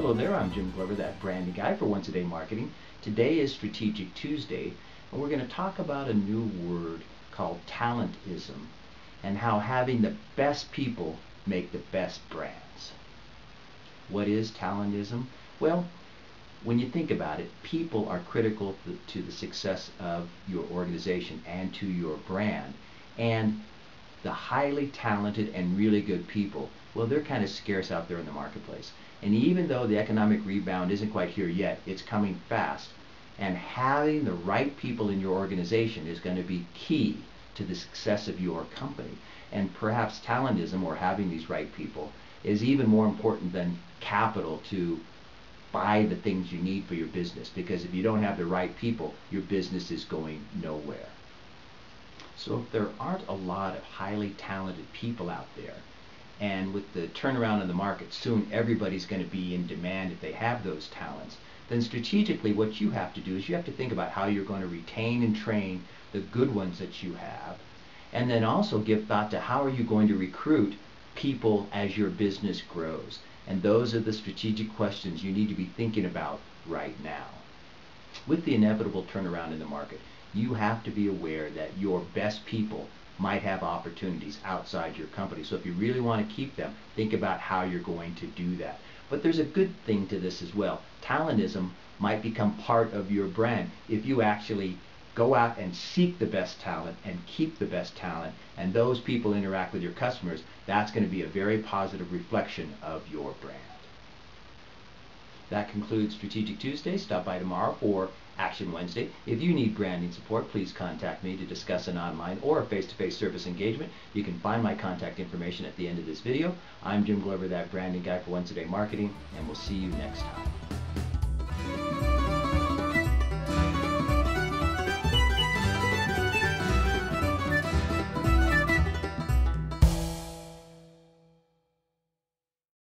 Hello there, I'm Jim Glover, that branding guy for Once a Day Marketing. Today is Strategic Tuesday, and we're going to talk about a new word called talentism and how having the best people make the best brands. What is talentism? Well, when you think about it, people are critical to the success of your organization and to your brand. And the highly talented and really good people, well, they're kind of scarce out there in the marketplace. And even though the economic rebound isn't quite here yet, it's coming fast. And having the right people in your organization is going to be key to the success of your company. And perhaps talentism or having these right people is even more important than capital to buy the things you need for your business because if you don't have the right people, your business is going nowhere. So if there aren't a lot of highly talented people out there, and with the turnaround in the market, soon everybody's going to be in demand if they have those talents. Then strategically, what you have to do is you have to think about how you're going to retain and train the good ones that you have. And then also give thought to how are you going to recruit people as your business grows. And those are the strategic questions you need to be thinking about right now. With the inevitable turnaround in the market, you have to be aware that your best people might have opportunities outside your company. So if you really want to keep them, think about how you're going to do that. But there's a good thing to this as well. Talentism might become part of your brand if you actually go out and seek the best talent and keep the best talent and those people interact with your customers, that's going to be a very positive reflection of your brand. That concludes Strategic Tuesday. Stop by tomorrow or Action Wednesday. If you need branding support, please contact me to discuss an online or a face-to-face -face service engagement. You can find my contact information at the end of this video. I'm Jim Glover, that branding guy for Once a Day Marketing, and we'll see you next time.